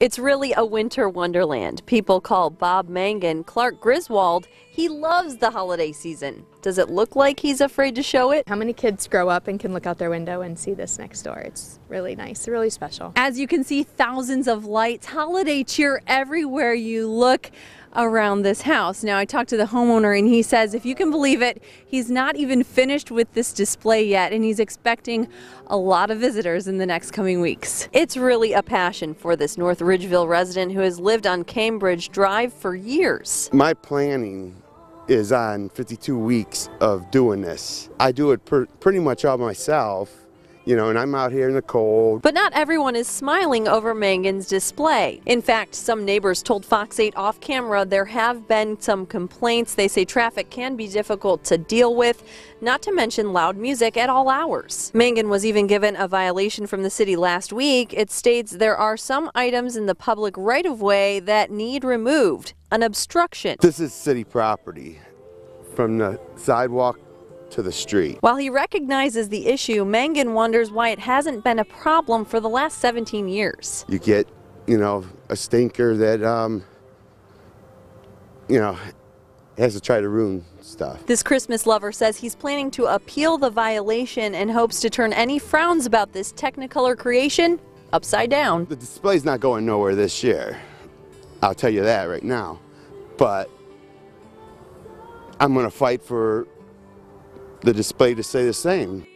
It's really a winter wonderland. People call Bob Mangan Clark Griswold. He loves the holiday season. Does it look like he's afraid to show it? How many kids grow up and can look out their window and see this next door? It's really nice, really special. As you can see, thousands of lights, holiday cheer everywhere you look around this house. Now, I talked to the homeowner and he says, if you can believe it, he's not even finished with this display yet and he's expecting a lot of visitors in the next coming weeks. It's really a passion for this North Ridgeville resident who has lived on Cambridge Drive for years. My planning is on 52 weeks of doing this. I do it pretty much all myself you know, and I'm out here in the cold. But not everyone is smiling over Mangan's display. In fact, some neighbors told Fox 8 off camera there have been some complaints. They say traffic can be difficult to deal with, not to mention loud music at all hours. Mangan was even given a violation from the city last week. It states there are some items in the public right of way that need removed, an obstruction. This is city property from the sidewalk to the street. While he recognizes the issue, Mangan wonders why it hasn't been a problem for the last 17 years. You get, you know, a stinker that, um, you know, has to try to ruin stuff. This Christmas lover says he's planning to appeal the violation and hopes to turn any frowns about this Technicolor creation upside down. The display's not going nowhere this year. I'll tell you that right now. But I'm going to fight for the display to stay the same.